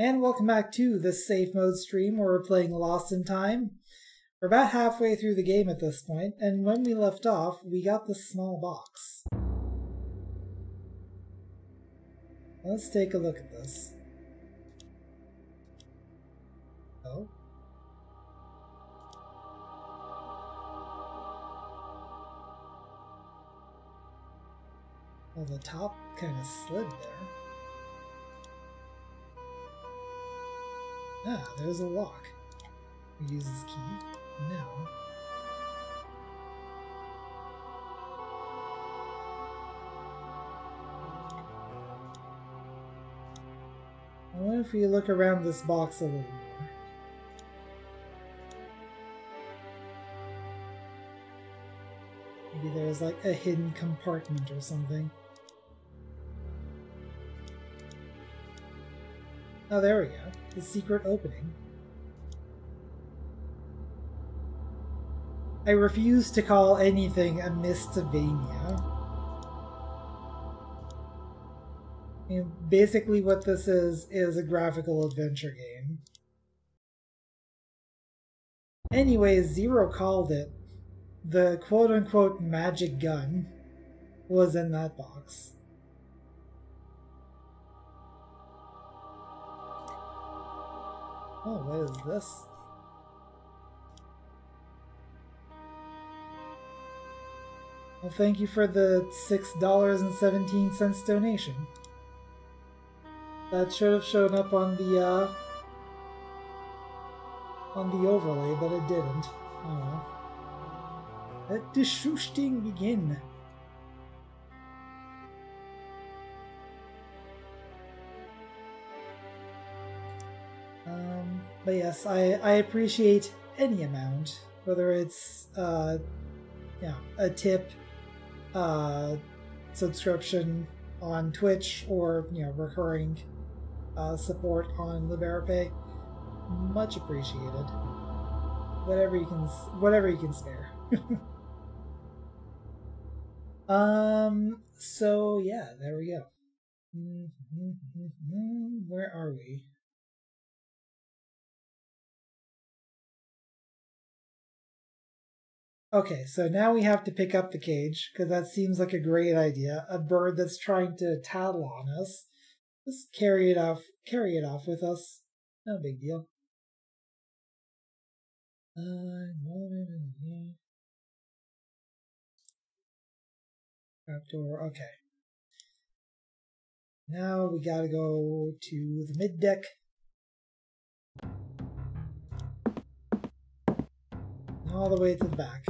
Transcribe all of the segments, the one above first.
And welcome back to the safe mode stream where we're playing Lost in Time. We're about halfway through the game at this point, and when we left off, we got this small box. Let's take a look at this. Oh. Well, the top kind of slid there. Ah, there's a lock. We use this key. No. I wonder if we look around this box a little more. Maybe there's like a hidden compartment or something. Oh, there we go. The secret opening. I refuse to call anything a mean, basically what this is, is a graphical adventure game. Anyway, Zero called it. The quote-unquote magic gun was in that box. Oh, what is this? Well, thank you for the $6.17 donation. That should have shown up on the, uh, on the overlay, but it didn't. Oh well. Let the shooting begin. But yes, I, I appreciate any amount, whether it's uh, yeah, a tip, uh, subscription on Twitch, or you know recurring uh, support on LiberaPay. Much appreciated. Whatever you can, whatever you can spare. um. So yeah, there we go. Where are we? Okay, so now we have to pick up the cage, because that seems like a great idea. A bird that's trying to tattle on us. Just carry it off carry it off with us. No big deal. Uh, door, okay. Now we gotta go to the mid deck. All the way to the back.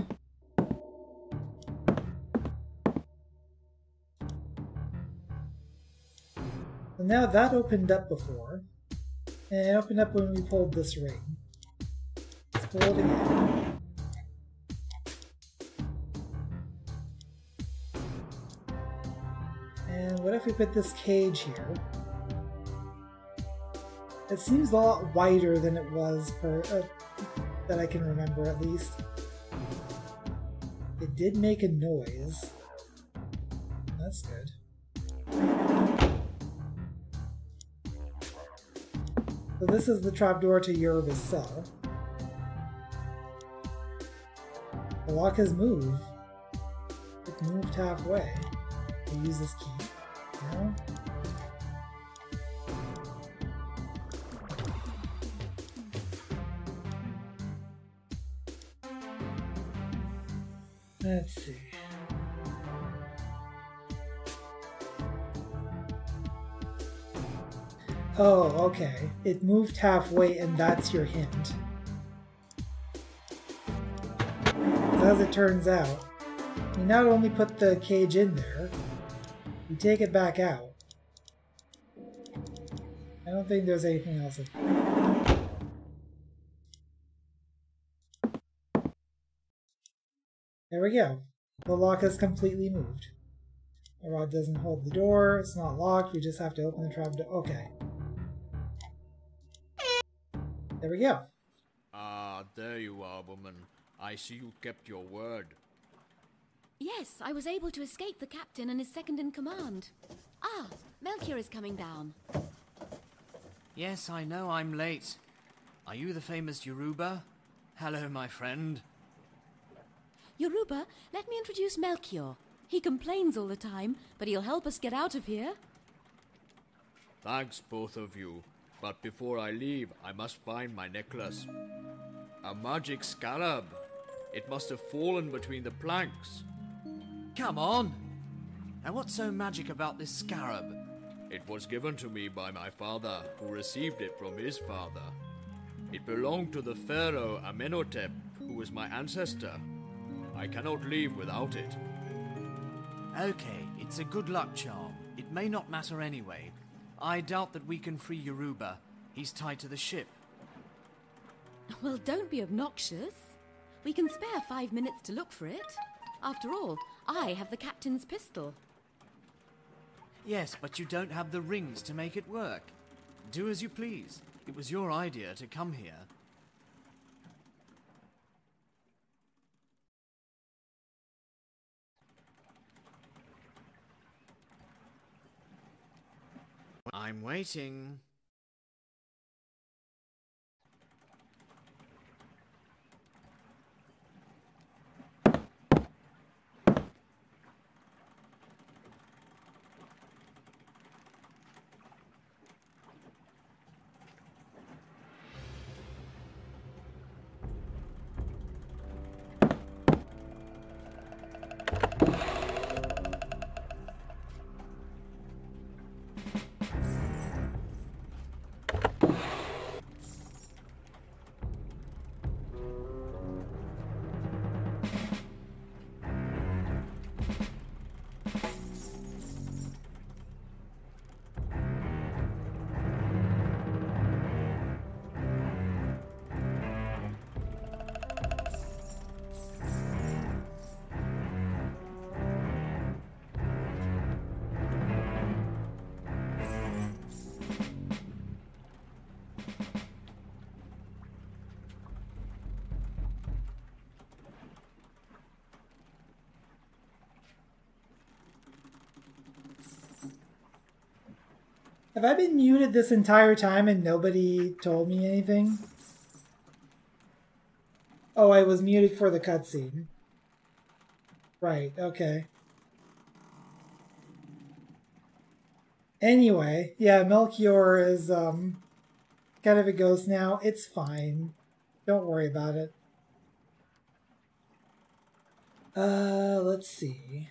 So now that opened up before, and it opened up when we pulled this ring. Let's pull it again. And what if we put this cage here? It seems a lot wider than it was per, uh, that I can remember at least. It did make a noise. That's good. So this is the trapdoor to Yoruba's cell. The lock has moved. It moved halfway. We use this key. Okay. It moved halfway and that's your hint. As it turns out, you not only put the cage in there, you take it back out. I don't think there's anything else. There we go. The lock has completely moved. The rod doesn't hold the door, it's not locked, we just have to open the trap door. Okay. There we go. Ah, there you are, woman. I see you kept your word. Yes, I was able to escape the captain and his second in command. Ah, Melchior is coming down. Yes, I know I'm late. Are you the famous Yoruba? Hello, my friend. Yoruba, let me introduce Melchior. He complains all the time, but he'll help us get out of here. Thanks, both of you. But before I leave, I must find my necklace. A magic scarab. It must have fallen between the planks. Come on! Now, what's so magic about this scarab? It was given to me by my father, who received it from his father. It belonged to the pharaoh Amenhotep, who was my ancestor. I cannot leave without it. Okay, it's a good luck charm. It may not matter anyway. I doubt that we can free Yoruba. He's tied to the ship. Well, don't be obnoxious. We can spare five minutes to look for it. After all, I have the captain's pistol. Yes, but you don't have the rings to make it work. Do as you please. It was your idea to come here. I'm waiting. Have I been muted this entire time and nobody told me anything? Oh, I was muted for the cutscene. Right, okay. Anyway, yeah, Melchior is um kind of a ghost now. It's fine. Don't worry about it. Uh, let's see.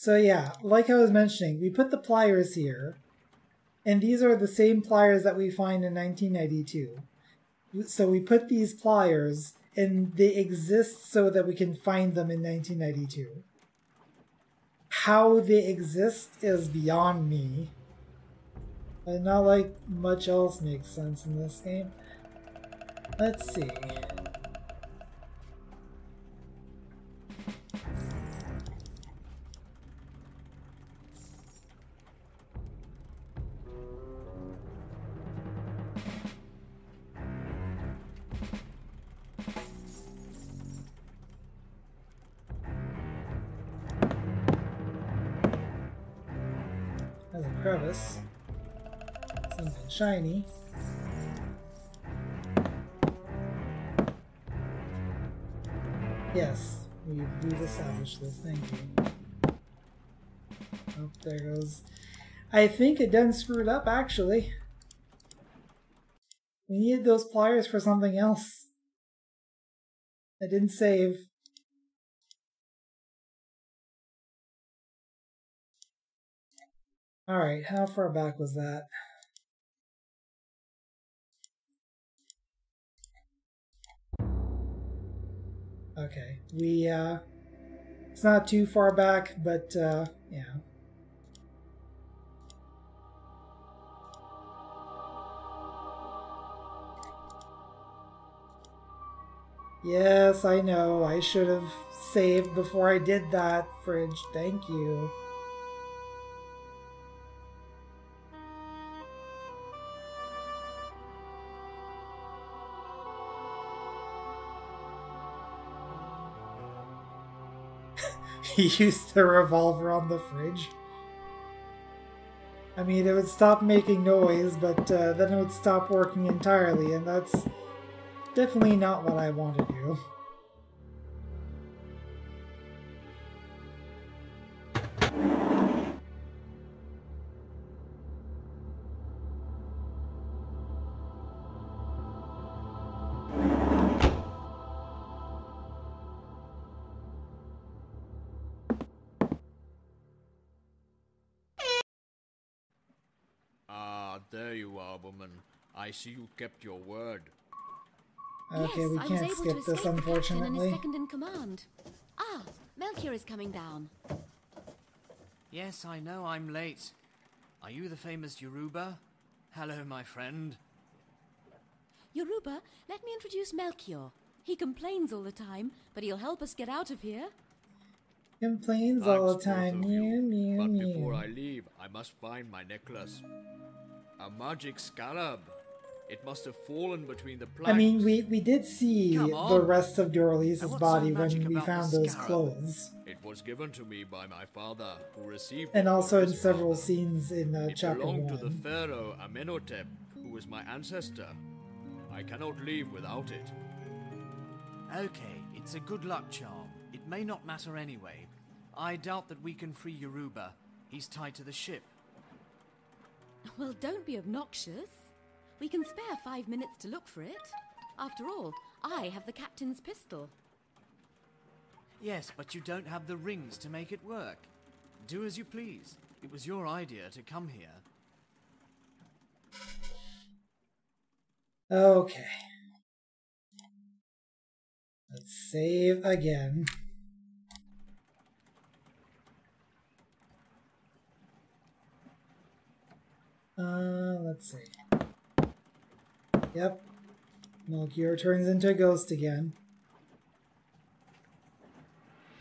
So yeah, like I was mentioning, we put the pliers here, and these are the same pliers that we find in 1992. So we put these pliers, and they exist so that we can find them in 1992. How they exist is beyond me. And not like much else makes sense in this game. Let's see. Shiny. Yes, we've, established this. Thank you. Oh, there goes. I think it done screwed up, actually. We needed those pliers for something else. I didn't save. Alright, how far back was that? Okay, we, uh, it's not too far back, but, uh, yeah. Yes, I know. I should have saved before I did that, Fridge. Thank you. he used the revolver on the fridge. I mean, it would stop making noise, but uh, then it would stop working entirely, and that's definitely not what I want to do. I see you kept your word. Okay, yes, we I was can't able skip to this, escape the captain and his second in command. Ah, Melchior is coming down. Yes, I know I'm late. Are you the famous Yoruba? Hello, my friend. Yoruba, let me introduce Melchior. He complains all the time, but he'll help us get out of here. Complains all the time. of you. Mew, mew, but mew. before I leave, I must find my necklace. A magic scarab. It must have fallen between the planks. I mean, we, we did see the rest of And Doralice's what's so body when we found those clothes. It was given to me by my father, who received And also in several father. scenes in uh, It chapter belonged to the pharaoh Amenhotep, who was my ancestor. I cannot leave without it. Okay, it's a good luck charm. It may not matter anyway. I doubt that we can free Yoruba. He's tied to the ship. Well, don't be obnoxious. We can spare five minutes to look for it. After all, I have the captain's pistol. Yes, but you don't have the rings to make it work. Do as you please. It was your idea to come here. Okay. Let's save again. Uh, let's see. Yep. Melchior turns into a ghost again.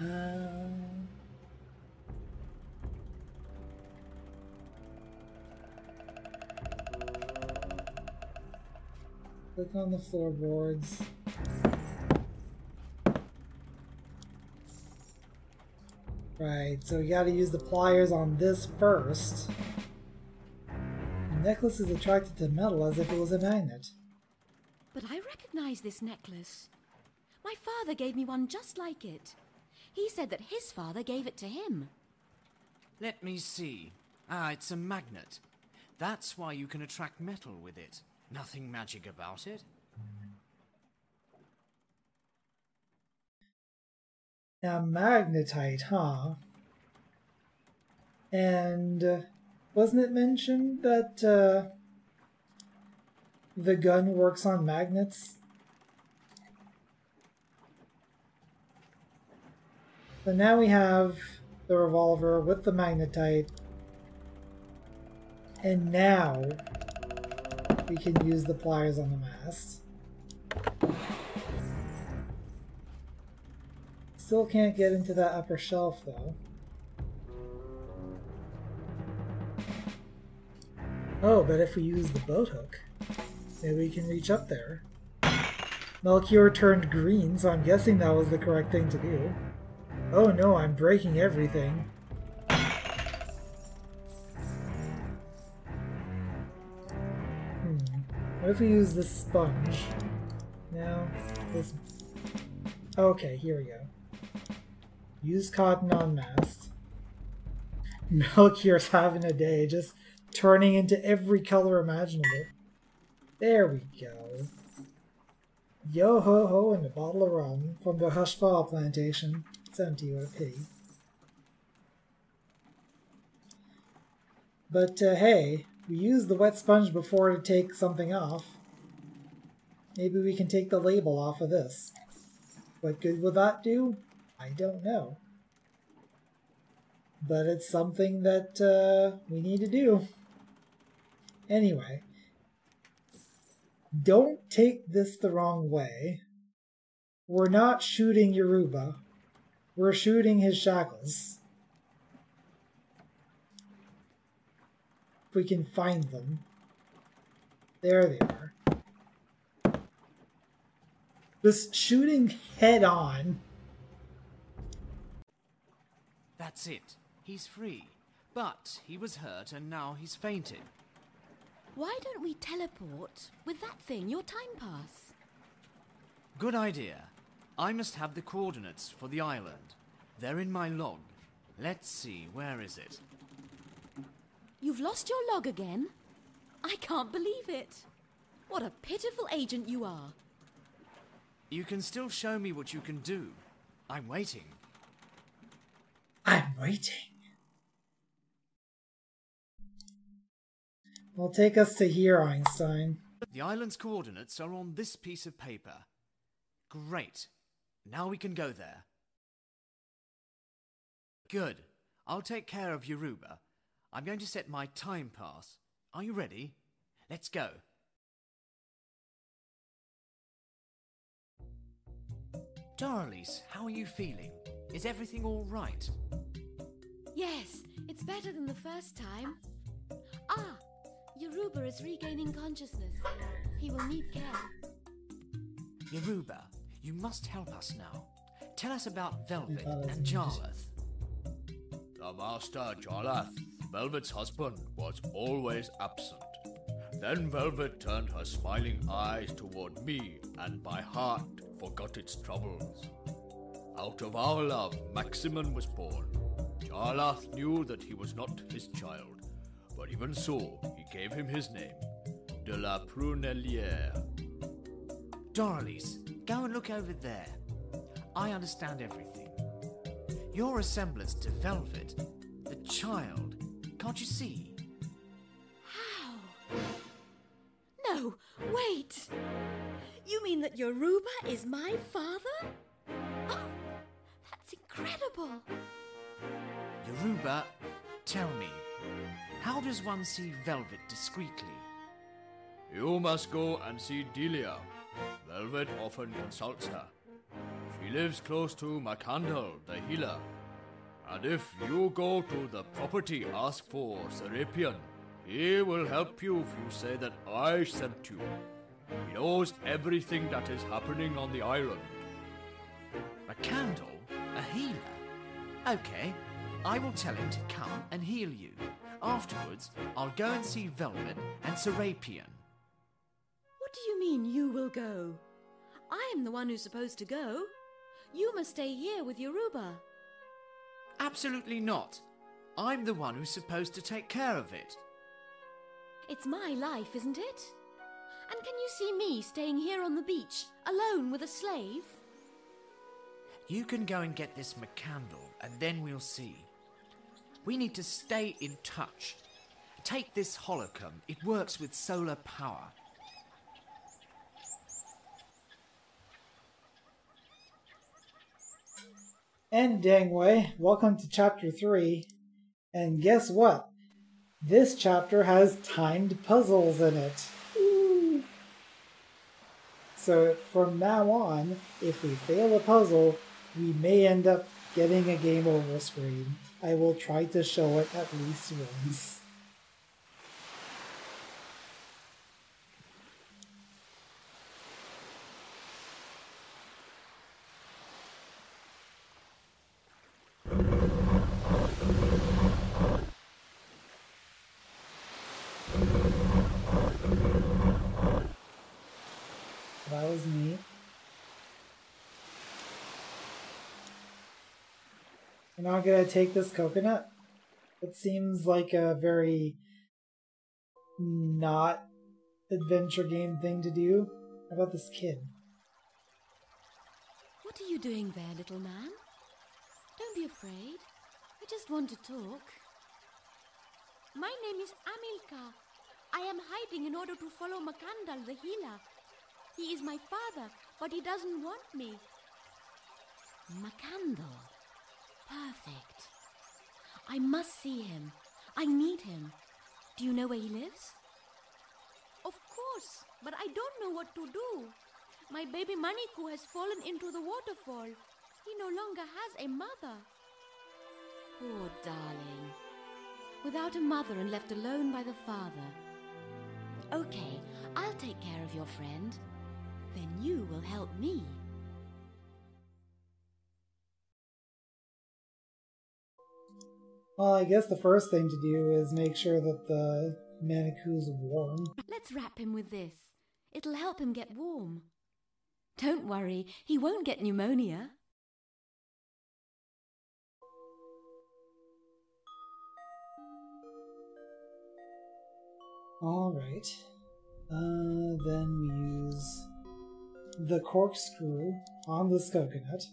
Uh, click on the floorboards. Right, so you gotta use the pliers on this first. The necklace is attracted to metal as if it was a magnet. But I recognize this necklace. My father gave me one just like it. He said that his father gave it to him. Let me see. Ah, it's a magnet. That's why you can attract metal with it. Nothing magic about it. Now, magnetite, huh? And uh, wasn't it mentioned that uh, the gun works on magnets? So now we have the revolver with the magnetite. And now we can use the pliers on the mast. Still can't get into that upper shelf though. Oh, but if we use the boat hook, maybe we can reach up there. Melchior turned green, so I'm guessing that was the correct thing to do. Oh no, I'm breaking everything. Hmm. What if we use this sponge? No, this. Okay, here we go. Use cotton on mast. Melchior's having a day, just turning into every color imaginable. There we go. Yo ho ho and a bottle of rum from the Hushfall plantation. It's empty, what a pity. But uh, hey, we used the wet sponge before to take something off. Maybe we can take the label off of this. What good will that do? I don't know. But it's something that uh, we need to do. Anyway, don't take this the wrong way. We're not shooting Yoruba. We're shooting his shackles. If we can find them. There they are. This shooting head on. That's it. He's free. But he was hurt and now he's fainted. Why don't we teleport with that thing, your time pass? Good idea. I must have the coordinates for the island. They're in my log. Let's see, where is it? You've lost your log again? I can't believe it. What a pitiful agent you are. You can still show me what you can do. I'm waiting. I'm waiting. Well, take us to here, Einstein. The island's coordinates are on this piece of paper. Great. Now we can go there. Good. I'll take care of Yoruba. I'm going to set my time pass. Are you ready? Let's go. Doralice, how are you feeling? Is everything all right? Yes, it's better than the first time. Ah, Yoruba is regaining consciousness. He will need care. Yoruba, you must help us now. Tell us about Velvet Velvet. and Jarlath. The master, Jarlath, Velvet's husband, was always absent. Then Velvet turned her smiling eyes toward me, and my heart forgot its troubles. Out of our love, Maximin was born. Jarlath knew that he was not his child, but even so, he gave him his name, de la Prunelliere. Doralice, go and look over there. I understand everything. Your resemblance to Velvet, the child, can't you see? How? No, wait! You mean that Yoruba is my father? Oh, that's incredible! Yoruba, tell me, how does one see Velvet discreetly? You must go and see Delia. Velvet often consults her. She lives close to Makandal, the healer. And if you go to the property, ask for Serapion. He will help you if you say that I sent you. He knows everything that is happening on the island. Makandal? A healer? Okay, I will tell him to come and heal you. Afterwards, I'll go and see Velvet and Serapion. What do you mean you will go? I am the one who's supposed to go. You must stay here with Yoruba. Absolutely not. I'm the one who's supposed to take care of it. It's my life, isn't it? And can you see me staying here on the beach, alone with a slave? You can go and get this Makandal, and then we'll see. We need to stay in touch. Take this holocom, it works with solar power. And Dangway, welcome to chapter 3. And guess what? This chapter has timed puzzles in it. So from now on, if we fail a puzzle, we may end up getting a game over screen. I will try to show it at least once. That was neat. Not gonna take this coconut. It seems like a very not adventure game thing to do. How about this kid? What are you doing there, little man? Don't be afraid. I just want to talk. My name is Amilcar. I am hiding in order to follow Makandal, the healer. He is my father, but he doesn't want me. Makandal. Perfect. I must see him. I need him. Do you know where he lives? Of course, but I don't know what to do. My baby Maniku has fallen into the waterfall. He no longer has a mother. Poor darling. Without a mother and left alone by the father. Okay, I'll take care of your friend. Then you will help me. Well, I guess the first thing to do is make sure that the Maniku's warm. Let's wrap him with this. It'll help him get warm. Don't worry, he won't get pneumonia. Alright. Uh, then we use the corkscrew on this coconut.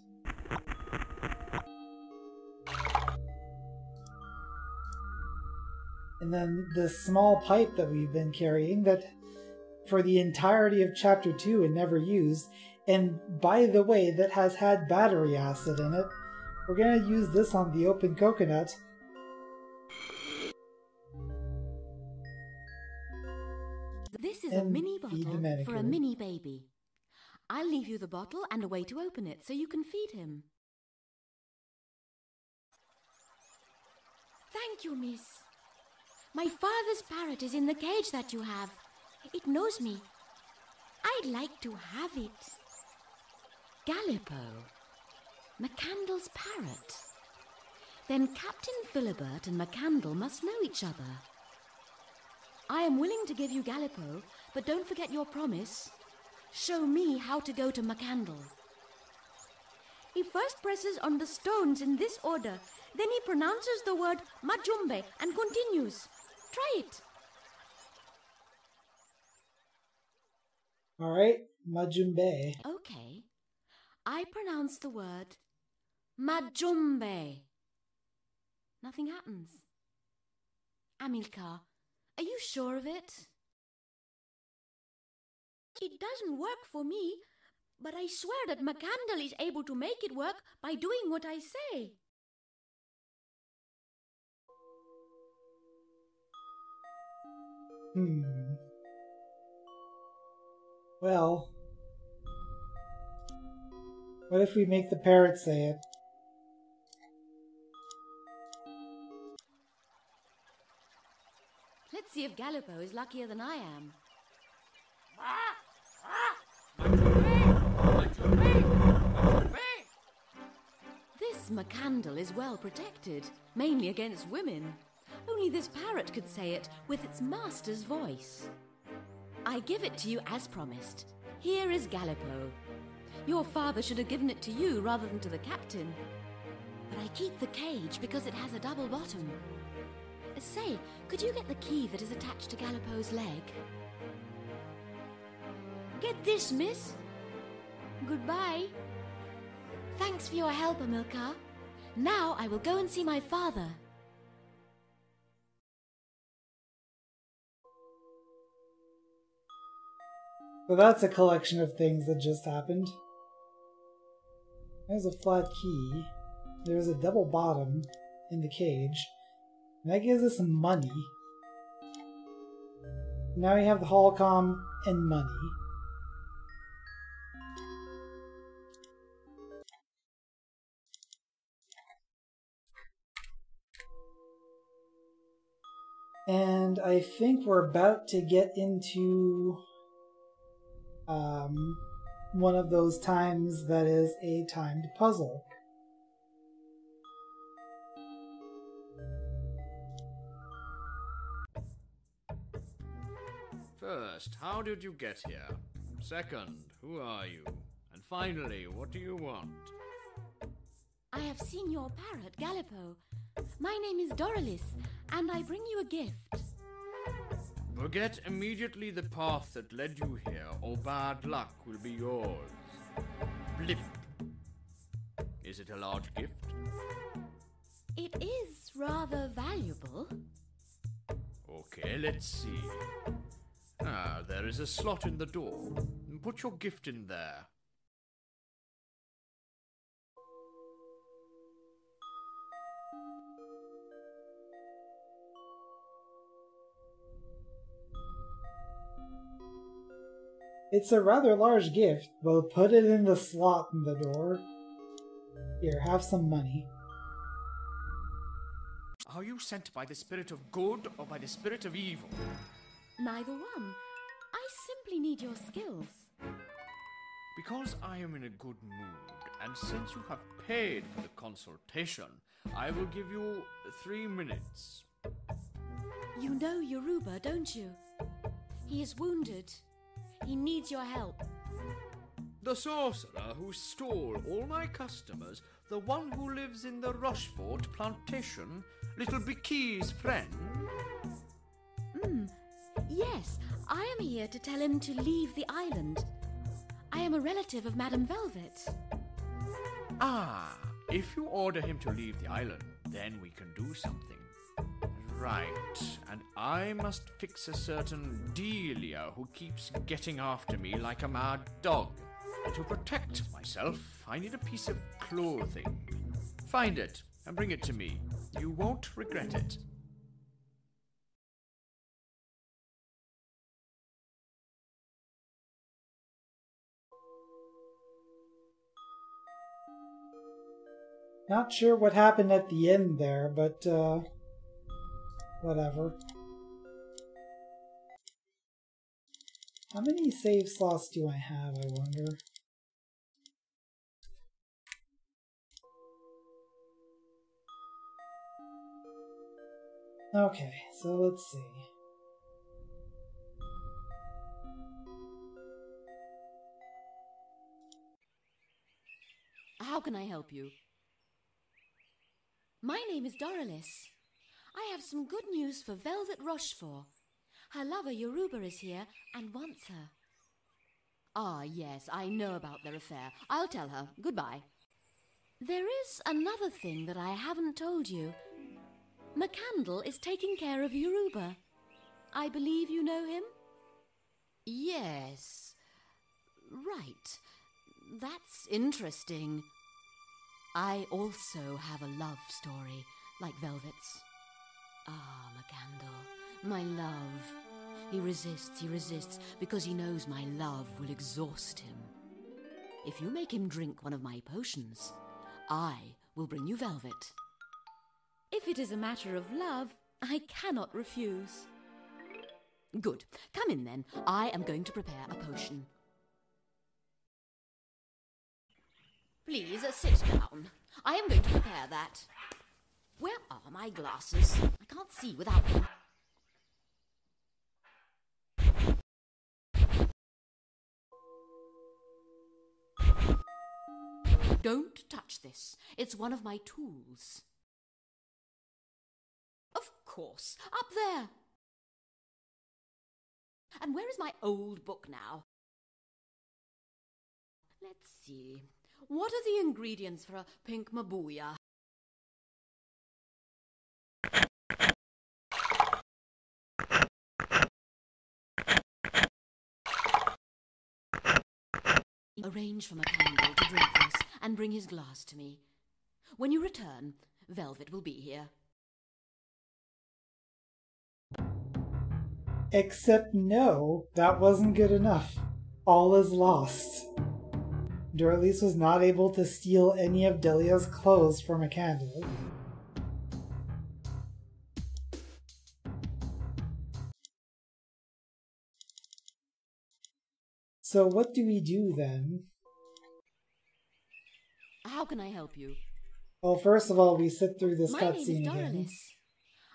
And then the small pipe that we've been carrying that for the entirety of chapter 2 and never used, and by the way, that has had battery acid in it. We're going to use this on the open coconut. This is a mini bottle for a mini baby. I'll leave you the bottle and a way to open it so you can feed him. Thank you, miss. My father's parrot is in the cage that you have. It knows me. I'd like to have it. Gallipo. Makandal's parrot. Then Captain Philibert and Makandal must know each other. I am willing to give you Gallipo, but don't forget your promise. Show me how to go to Makandal. He first presses on the stones in this order, then he pronounces the word Majumbe and continues. Try it. Alright, Majumbe. Okay. I pronounce the word Majumbe. Nothing happens. Amilcar, are you sure of it? It doesn't work for me, but I swear that Makandal is able to make it work by doing what I say. Hmm. Well, what if we make the parrot say it? Let's see if Gallipo is luckier than I am. This Makandal is well protected, mainly against women. Only this parrot could say it with its master's voice. I give it to you as promised. Here is Gallipo. Your father should have given it to you rather than to the captain. But I keep the cage because it has a double bottom. Say, could you get the key that is attached to Gallipo's leg? Get this, miss. Goodbye. Thanks for your help, Amilcar. Now I will go and see my father. So that's a collection of things that just happened. There's a flat key. There's a double bottom in the cage. And that gives us money. Now we have the holocom and money. And I think we're about to get into um, one of those times that is a timed puzzle. First, how did you get here? Second, who are you? And finally, what do you want? I have seen your parrot, Gallipo. My name is Doralice, and I bring you a gift. Forget immediately the path that led you here, or bad luck will be yours. Blip. Is it a large gift? It is rather valuable. Okay, let's see. Ah, there is a slot in the door. Put your gift in there. It's a rather large gift. We'll put it in the slot in the door. Here, have some money. Are you sent by the spirit of good or by the spirit of evil? Neither one. I simply need your skills. Because I am in a good mood, and since you have paid for the consultation, I will give you three minutes. You know Yoruba, don't you? He is wounded. He needs your help. The sorcerer who stole all my customers, the one who lives in the Rochefort plantation, little Biki's friend. Hmm. Yes, I am here to tell him to leave the island. I am a relative of Madame Velvet. Ah, if you order him to leave the island, then we can do something. Right, and I must fix a certain Delia who keeps getting after me like a mad dog. And To protect myself, I need a piece of clothing. Find it and bring it to me. You won't regret it. Not sure what happened at the end there, but uh, whatever. How many save slots do I have, I wonder? Okay, so let's see. How can I help you? My name is Doralice. I have some good news for Velvet Rochefort. Her lover Yoruba is here and wants her. Ah, yes, I know about their affair. I'll tell her. Goodbye. There is another thing that I haven't told you. Makandal is taking care of Yoruba. I believe you know him? Yes. Right. That's interesting. I also have a love story, like Velvet's. Ah, Makandal, my love. He resists, he resists, because he knows my love will exhaust him. If you make him drink one of my potions, I will bring you Velvet. If it is a matter of love, I cannot refuse. Good. Come in then. I am going to prepare a potion. Please uh, sit down. I am going to prepare that. Where are my glasses? I can't see without them. Don't touch this. It's one of my tools. Of course, up there. And where is my old book now? Let's see. What are the ingredients for a pink mabuya? Arrange for Makandal to drink this and bring his glass to me. When you return, Velvet will be here. Except no, that wasn't good enough. All is lost. Doralice was not able to steal any of Delia's clothes from a candle. So what do we do then? How can I help you? Well, first of all, we sit through this My name is cutscene again.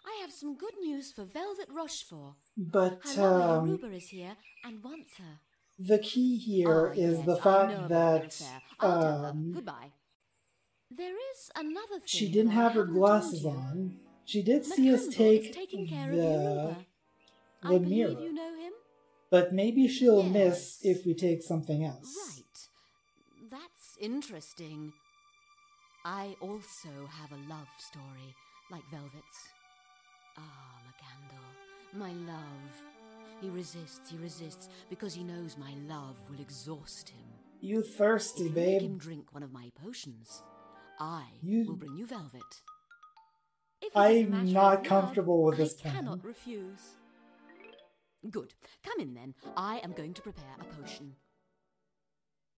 I have some good news for Velvet Rochefort. But um, Yoruba is here and wants her. the key here Ah, is yes, the fact that affair. I'll tell her. um, Goodbye. There is another thing. she didn't have her glasses on. She did see us take is taking care of the the mirror. you know him. But maybe she'll miss if we take something else. Right. That's interesting. I also have a love story, like Velvet's. Ah, Makandal, my love. He resists, he resists, because he knows my love will exhaust him. You thirsty, If you make him drink one of my potions, I You- will bring you Velvet. If it is a I'm not love, comfortable with this I plan. cannot refuse. Good. Come in then. I am going to prepare a potion.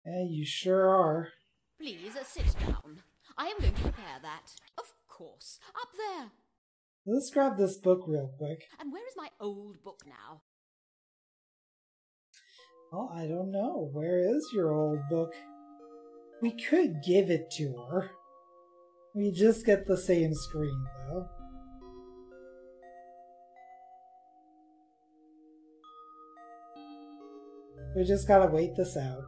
Yeah, you sure are. Please uh, sit down. I am going to prepare that. Of course. Up there. Let's grab this book real quick. And where is my old book now? Well, I don't know. Where is your old book? We could give it to her. We just get the same screen, though. We just gotta wait this out.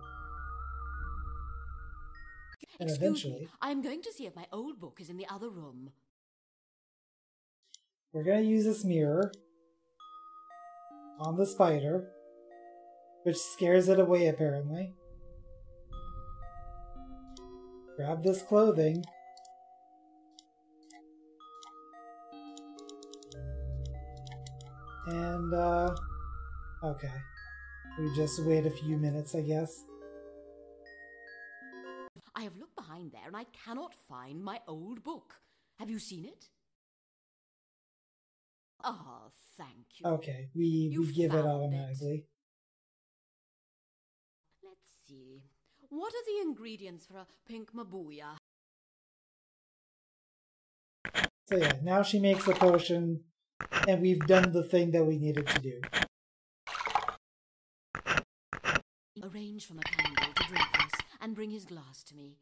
And Excuse eventually, me, I am going to see if my old book is in the other room. we're gonna use this mirror on the spider, which scares it away apparently. Grab this clothing. And, uh, okay. We just wait a few minutes, I guess. I have looked behind there and I cannot find my old book. Have you seen it? Ah, thank you. Okay, we, You we give it found it. automatically. Let's see. What are the ingredients for a pink mabuya? So yeah, now she makes a potion, and we've done the thing that we needed to do. Arrange for Makandal to drink this and bring his glass to me.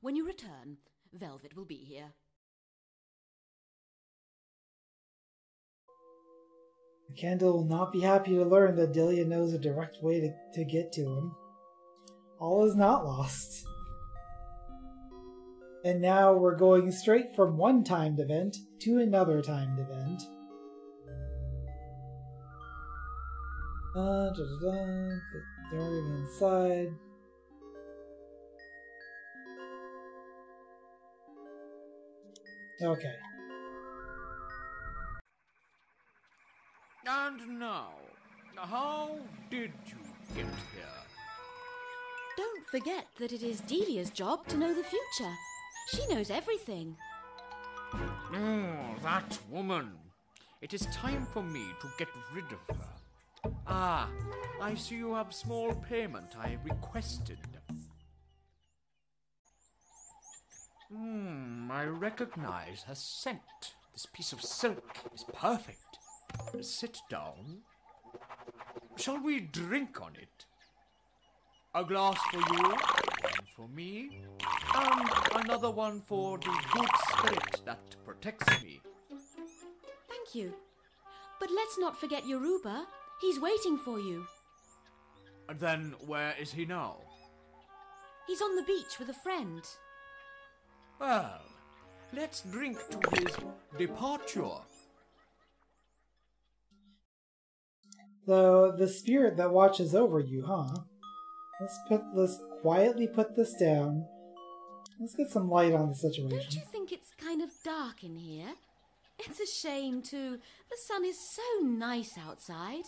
When you return, Velvet will be here. The Candle will not be happy to learn that Delia knows a direct way to, to get to him. All is not lost. And now we're going straight from one timed event to another timed event. Uh, da, da, da, they're already inside. Okay. And now, how did you get here? Don't forget that it is Delia's job to know the future. She knows everything. Oh, that woman. It is time for me to get rid of her. Ah, I see you have small payment I requested. Hmm, I recognize her scent. This piece of silk is perfect. Sit down. Shall we drink on it? A glass for you, one for me, and another one for the good spirit that protects me. Thank you. But let's not forget Yoruba. He's waiting for you. And then where is he now? He's on the beach with a friend. Well, let's drink to his departure. The the spirit that watches over you, huh? Let's put let's quietly put this down. Let's get some light on the situation. Don't you think it's kind of dark in here? It's a shame, too. The sun is so nice outside.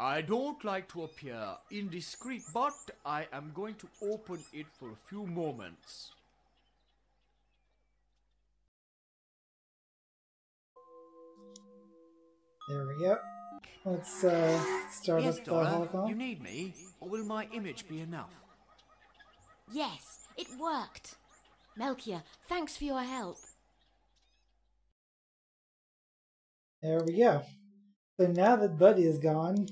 I don't like to appear indiscreet, but I am going to open it for a few moments. There we go. Let's uh, start Yes, up the Dora, holocom. you need me, or will my image be enough? Yes, it worked. Melchior, thanks for your help. There we go. So now that Buddy is gone,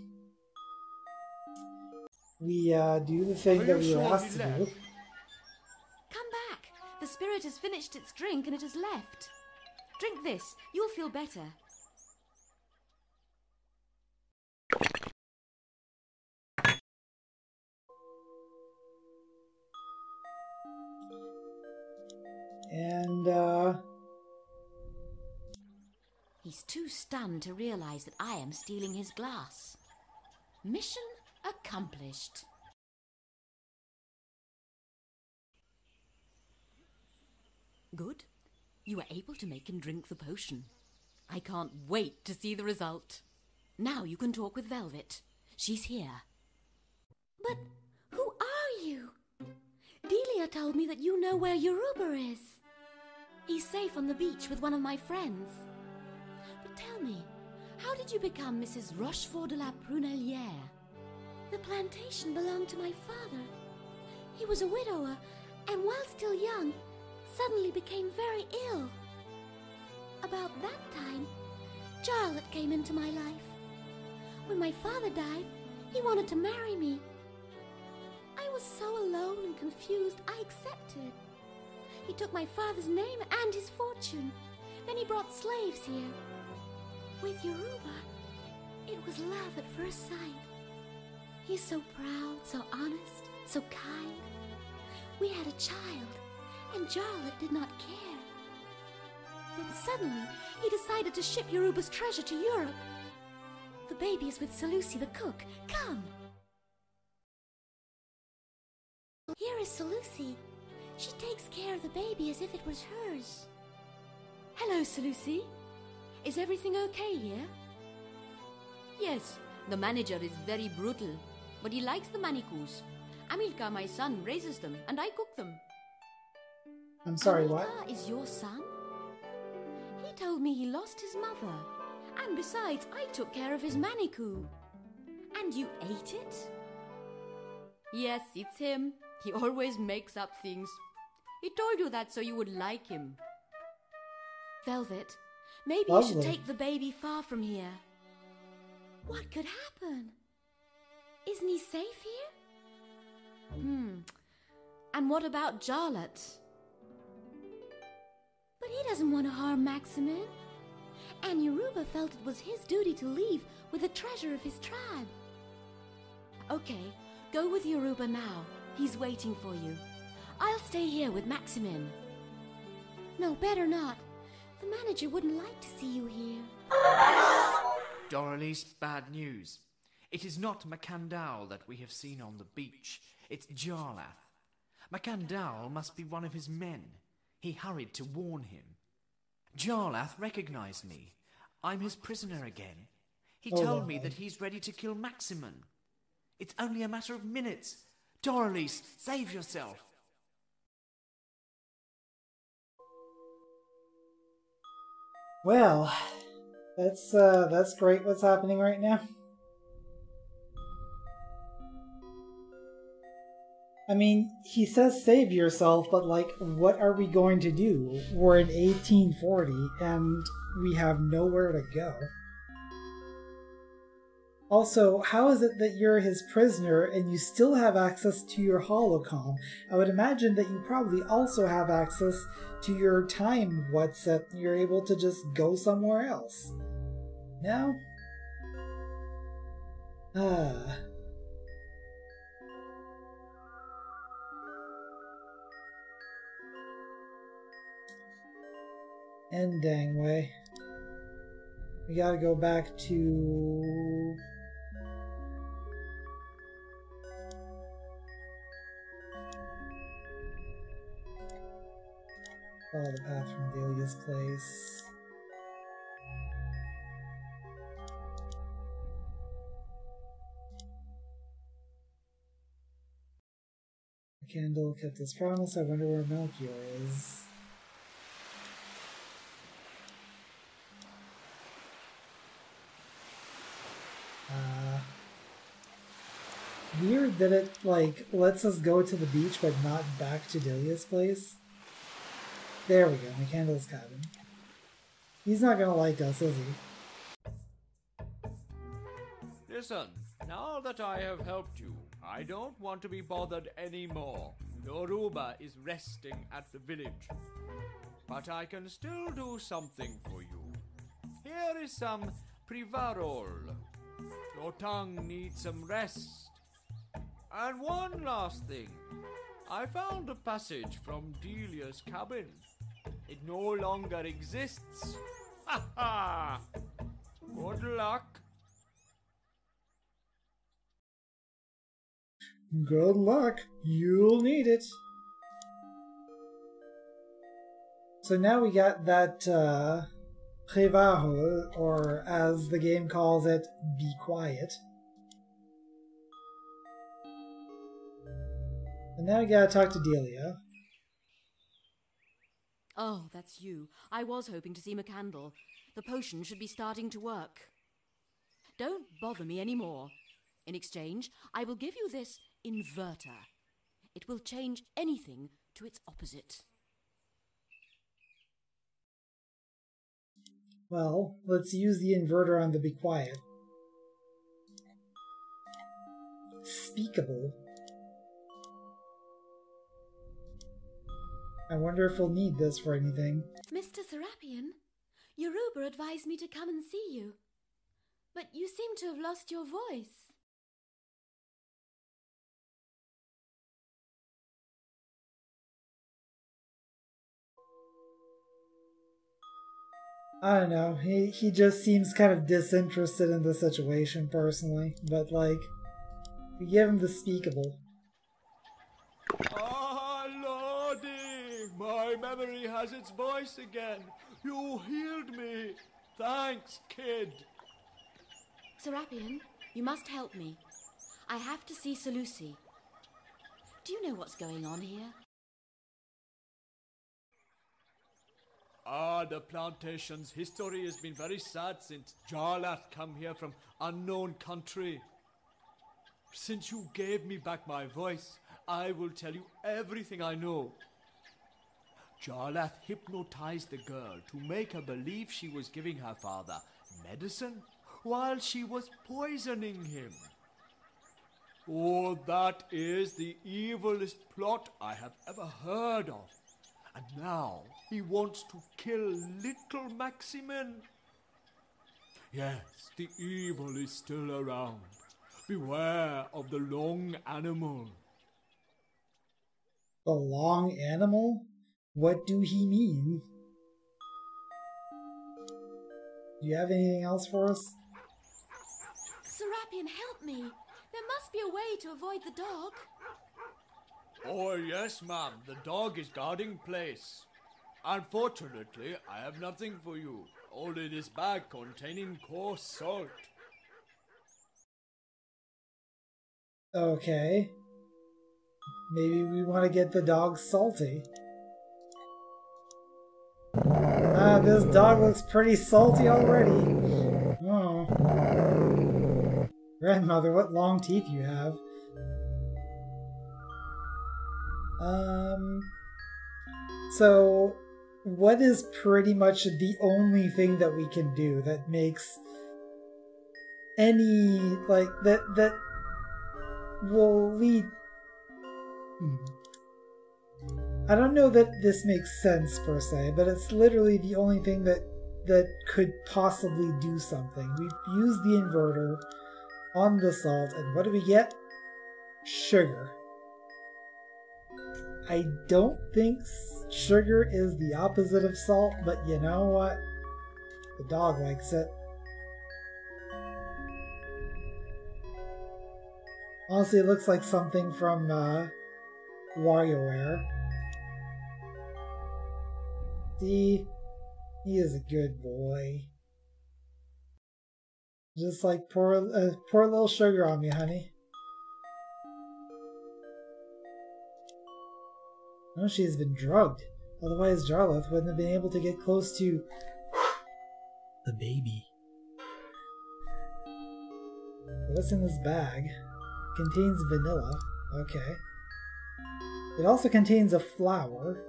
we uh, do the thing that we were asked to do. Come back. The spirit has finished its drink and it has left. Drink this. You'll feel better. And uh, He's too stunned to realize that I am stealing his glass. Mission accomplished. Good. You were able to make him drink the potion. I can't wait to see the result. Now you can talk with Velvet. She's here. But who are you? Delia told me that you know where Yoruba is. He's safe on the beach with one of my friends. But tell me, how did you become Mrs. Rochefort de la Prunellière? The plantation belonged to my father. He was a widower, and while still young, suddenly became very ill. About that time, Charlotte came into my life. When my father died, he wanted to marry me. I was so alone and confused, I accepted. He took my father's name and his fortune. Then he brought slaves here. With Yoruba, it was love at first sight. He's so proud, so honest, so kind. We had a child, and Jarlath did not care. Then suddenly, he decided to ship Yoruba's treasure to Europe. The baby is with Salusi the cook. Come! Here is Salusi. She takes care of the baby as if it was hers. Hello, Salusi. Is everything okay here? Yes, the manager is very brutal, but he likes the manikous. Amilcar, my son, raises them, and I cook them. I'm sorry, what? Amilcar is your son? He told me he lost his mother. And besides, I took care of his manikou. And you ate it? Yes, it's him. He always makes up things. He told you that so you would like him. Velvet, maybe you should take the baby far from here. What could happen? Isn't he safe here? Hmm. And what about Jarlath? But he doesn't want to harm Maximin. And Yoruba felt it was his duty to leave with the treasure of his tribe. Okay, go with Yoruba now. He's waiting for you. I'll stay here with Maximin. No, better not. The manager wouldn't like to see you here. Doralice, bad news. It is not Makandal that we have seen on the beach. It's Jarlath. Makandal must be one of his men. He hurried to warn him. Jarlath recognized me. I'm his prisoner again. He Oh, told me that he's ready to kill Maximin. It's only a matter of minutes. Doralice, save yourself. Well, that's uh that's great what's happening right now. I mean, he says save yourself, but like what are we going to do? We're in 1840 and we have nowhere to go. Also, how is it that you're his prisoner and you still have access to your holocom? I would imagine that you probably also have access to your time what's that you're able to just go somewhere else. No? Ah. And Dangway. We gotta go back to Follow the path from Delia's place. The candle kept its promise. I wonder where Melchior is. Weird that it like lets us go to the beach but not back to Delia's place. There we go, Makandal's cabin. He's not gonna like us, is he? Listen, now that I have helped you, I don't want to be bothered anymore. Yoruba is resting at the village. But I can still do something for you. Here is some Privarol. Your tongue needs some rest. And one last thing. I found a passage from Delia's cabin. It no longer exists. Ha ha! Good luck. Good luck. You'll need it. So now we got that uh or as the game calls it, be quiet. And now we gotta talk to Delia. Oh, that's you. I was hoping to see Makandal. The potion should be starting to work. Don't bother me any more. In exchange, I will give you this inverter. It will change anything to its opposite. Well, let's use the inverter on the be quiet. Speakable. I wonder if we'll need this for anything. Mr. Serapion, Yoruba advised me to come and see you. But you seem to have lost your voice. I don't know. He he just seems kind of disinterested in the situation personally, but like we give him the speakable. Lordy! My memory has its voice again. You healed me. Thanks, kid. Serapion, you must help me. I have to see Salusi. Do you know what's going on here? Ah, the plantation's history has been very sad since Jarlath come here from unknown country. Since you gave me back my voice, I will tell you everything I know. Jarlath hypnotized the girl to make her believe she was giving her father medicine while she was poisoning him. Oh, that is the evilest plot I have ever heard of. And now he wants to kill little Maximin. Yes, the evil is still around. Beware of the long animal. The long animal? What do he mean? Do you have anything else for us? Serapion, help me! There must be a way to avoid the dog. Oh, yes, ma'am. The dog is guarding place. Unfortunately, I have nothing for you. Only this bag containing coarse salt. Okay. Maybe we want to get the dog salty. This dog looks pretty salty already. Oh. Grandmother, what long teeth you have. Um. So, what is pretty much the only thing that we can do that makes any like that that will lead. Hmm. I don't know that this makes sense per se, but it's literally the only thing that that could possibly do something. We use the inverter on the salt, and what do we get? Sugar. I don't think sugar is the opposite of salt, but you know what? The dog likes it. Honestly, it looks like something from uh, WarioWare. See, he is a good boy. Just like pour, uh, pour a little sugar on me, honey. No, she has been drugged. Otherwise, Jarlath wouldn't have been able to get close to the baby. What's in this bag? Contains vanilla. Okay. It also contains a flower.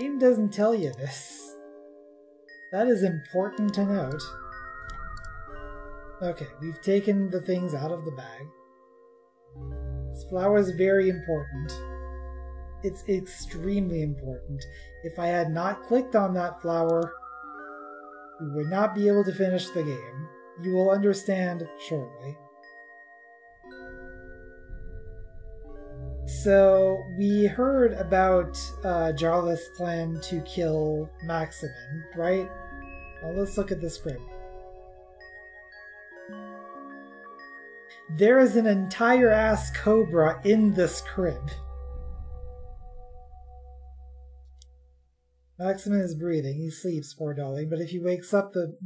Game doesn't tell you this. That is important to note. Okay, we've taken the things out of the bag. This flower is very important. It's extremely important. If I had not clicked on that flower, we would not be able to finish the game. You will understand shortly. So, we heard about uh, Jarlath's plan to kill Maximin, right? Well, let's look at this crib. There is an entire ass cobra in this crib. Maximin is breathing. He sleeps, poor darling. But if he wakes up, the,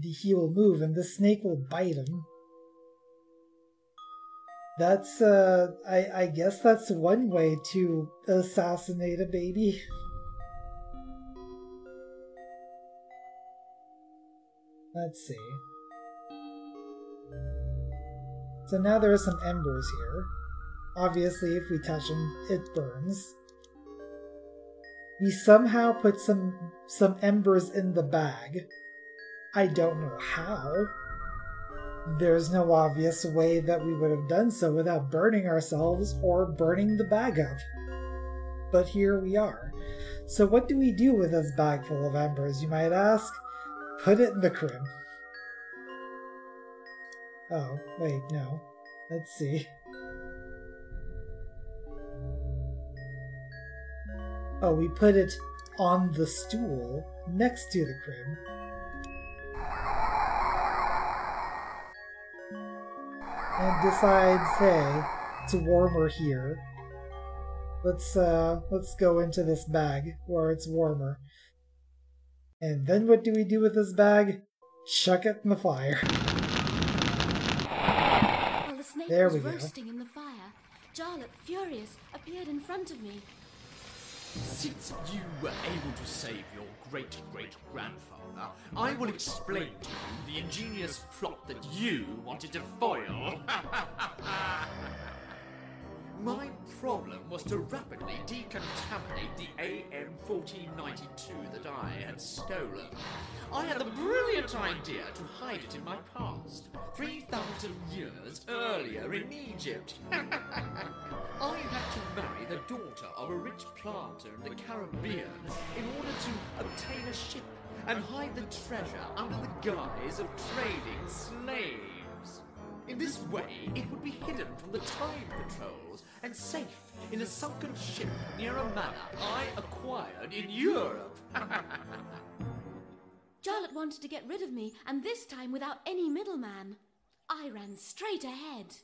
the he will move, and the snake will bite him. That's, uh, I, I guess that's one way to assassinate a baby. Let's see. So now there are some embers here. Obviously, if we touch them, it burns. We somehow put some some embers in the bag. I don't know how. There's no obvious way that we would have done so without burning ourselves or burning the bag up. but here we are. So, what do we do with this bag full of embers, you might ask? Put it in the crib. Oh, wait, no. Let's see. Oh, we put it on the stool next to the crib. And decides, hey, it's warmer here. Let's uh let's go into this bag where it's warmer. And then what do we do with this bag? Chuck it in the fire. While the snake There was we go. roasting in the fire, Jarlath, furious, appeared in front of me. Since you were able to save your great great grandfather, I will explain to you the ingenious plot that you wanted to foil. My problem was to rapidly decontaminate the AM 1492 that I had stolen. I had the brilliant idea to hide it in my past, 3,000 years earlier in Egypt. I had to marry the daughter of a rich planter in the Caribbean in order to obtain a ship and hide the treasure under the guise of trading slaves. In this way, it would be hidden from the time patrols and safe in a sunken ship near a manor I acquired in Europe. Jarlath wanted to get rid of me, and this time without any middleman. I ran straight ahead.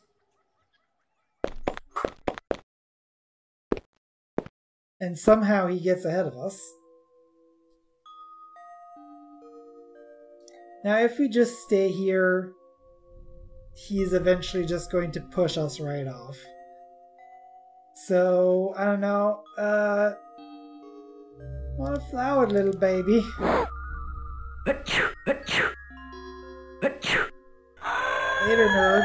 And somehow he gets ahead of us. Now, if we just stay here, he's eventually just going to push us right off. So, I don't know. Uh. Want a flower, little baby? Later, nerd.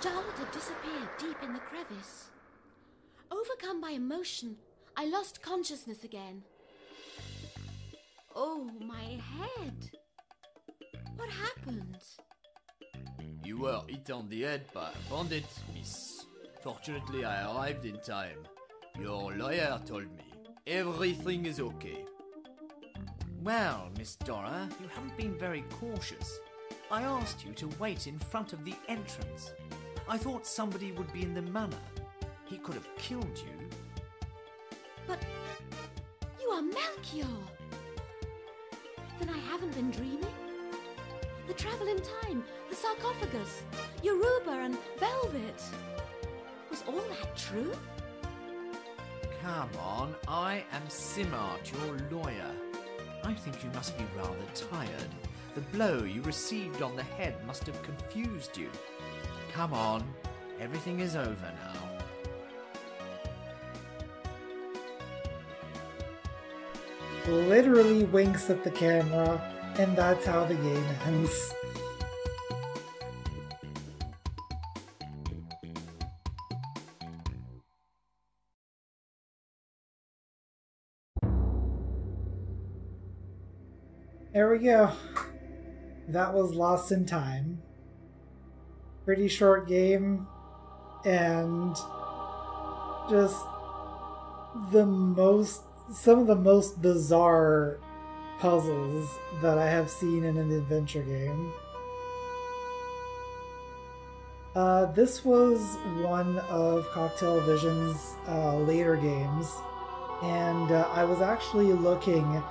Jarlath had disappeared deep in the crevice. Overcome by emotion, I lost consciousness again. Oh, my head! What happened? You were hit on the head by a bandit, miss. Fortunately, I arrived in time. Your lawyer told me everything is okay. Well, Miss Dora, you haven't been very cautious. I asked you to wait in front of the entrance. I thought somebody would be in the manor. He could have killed you. But you are Melchior! Then I haven't been dreaming? The travel in time, the sarcophagus, Yoruba and Velvet. Was all that true? Come on, I am Simart, your lawyer. I think you must be rather tired. The blow you received on the head must have confused you. Come on, everything is over now. Literally winks at the camera, and that's how the game ends. There we go. That was Lost in Time. Pretty short game, and just the most, some of the most bizarre puzzles that I have seen in an adventure game. Uh, this was one of Coktel Vision's uh, later games, and uh, I was actually looking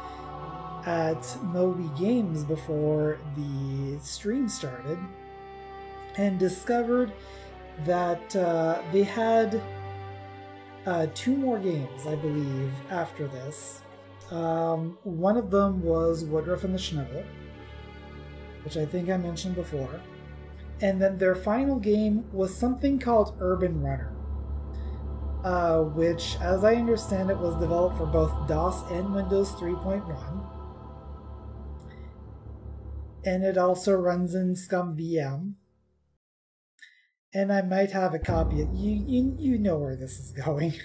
at Moby Games before the stream started and discovered that uh, they had uh, two more games, I believe, after this. Um, one of them was Woodruff and the Schnibble, which I think I mentioned before. And then their final game was something called Urban Runner, uh, which, as I understand it, was developed for both DOS and Windows 3.1 and it also runs in ScummVM. And I might have a copy. Of, you, you you know where this is going.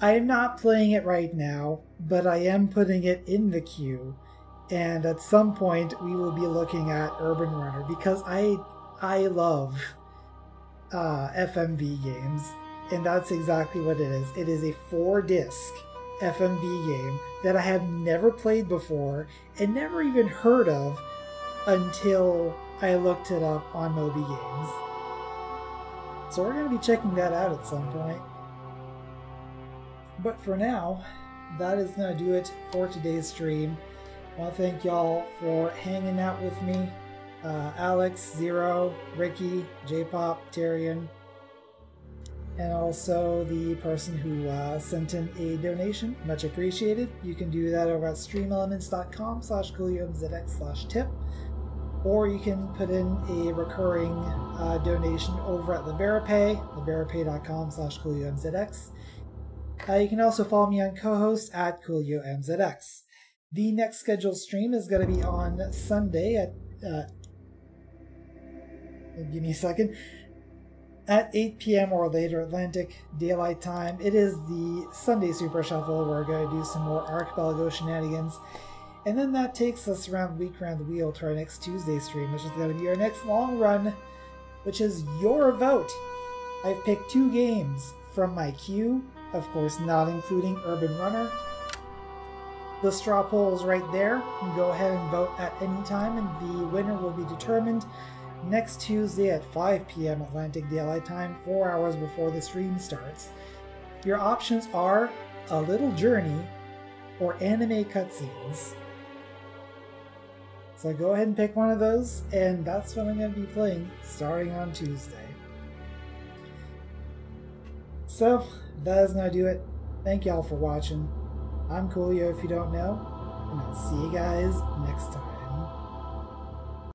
I am not playing it right now, but I am putting it in the queue and at some point we will be looking at Urban Runner because I I love uh, FMV games, and that's exactly what it is. It is a four disc FMV game that I have never played before and never even heard of until I looked it up on Moby Games. So we're going to be checking that out at some point. But for now, that is going to do it for today's stream. I want to thank y'all for hanging out with me. Uh, Alex, Zero, Ricky, J-Pop, Tyrion, and also the person who uh, sent in a donation. Much appreciated. You can do that over at streamelements.com slash slash tip. Or you can put in a recurring uh, donation over at LiberaPay, liberapay.com slash kewliomzx. Uh, you can also follow me on co-host at kewliomzx. The next scheduled stream is going to be on Sunday at uh, give me a second at 8 p.m. or later Atlantic Daylight Time. It is the Sunday Super Shuffle. We're going to do some more Archipelago shenanigans. And then that takes us around week around the wheel to our next Tuesday stream, which is going to be our next long run, which is your vote. I've picked two games from my queue, of course, not including Urban Runner. The straw poll is right there. Go ahead and vote at any time, and the winner will be determined next Tuesday at 5 p.m. Atlantic Daylight Time, four hours before the stream starts. Your options are A Little Journey or anime cutscenes. So go ahead and pick one of those, and that's what I'm going to be playing starting on Tuesday. So, that is going to do it. Thank y'all for watching. I'm Coolio if you don't know, and I'll see you guys next time.